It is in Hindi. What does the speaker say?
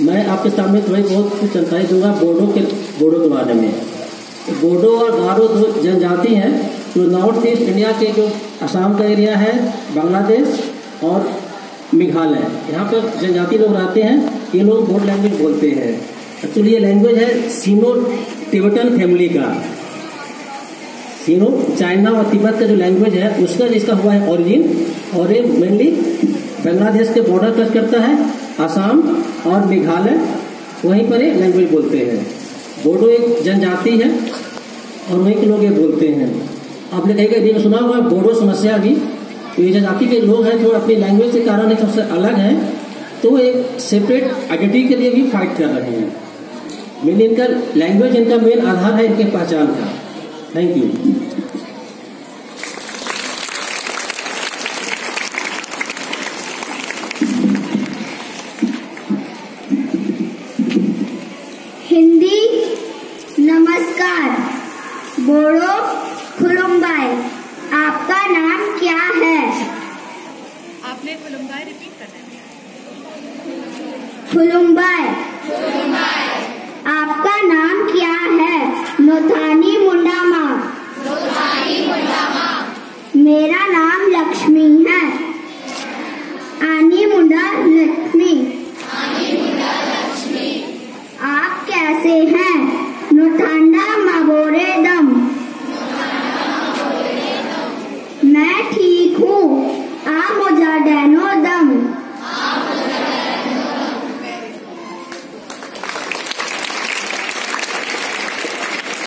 मैं आपके सामने थोड़ी बहुत कुछ जानकारी दूँगा बोडो के बोडो के बारे में। बोडो और गारो दो जनजाति हैं, जो नॉर्थ ईस्ट इंडिया के जो असम का एरिया है, बांग्लादेश और मेघालय यहाँ पर जनजाति लोग रहते हैं, ये लोग बोड लैंग्वेज बोलते हैं। एक्चुअली ये लैंग्वेज है सीनो टिबेटन फैमिली का। सीनो चाइना और तिब्बत का जो लैंग्वेज है, उसका जिसका हुआ है ओरिजिन और ये मेनली बांग्लादेश के बॉर्डर टच करता है, आसाम और मेघालय, वहीं पर ये लैंग्वेज बोलते हैं। बोडो एक जनजाति है और वहीं के लोग ये बोलते हैं। आपने कहीं कहीं सुना होगा बोडो समस्या भी। तो ये जनजाति के लोग हैं जो अपनी लैंग्वेज के कारण एक सबसे अलग हैं। तो एक सेपरेट आइडेंटिटी के लिए भी फाइट कर रहे हैं। मेन इनका लैंग्वेज इनका मेन आधार है इनके पहचान का। थैंक यू बोड़ो खुलुम्बाई आपका नाम क्या है? आपने खुलुम्बाई रिपीट करना है खुलुम्बाई आपका नाम क्या है? नोथानी मुंडामा। मेरा मुंडामा। है